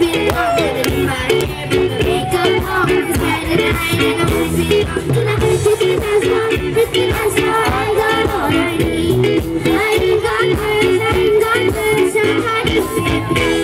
Yeah. Thank you.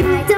I don't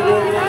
whoa, whoa.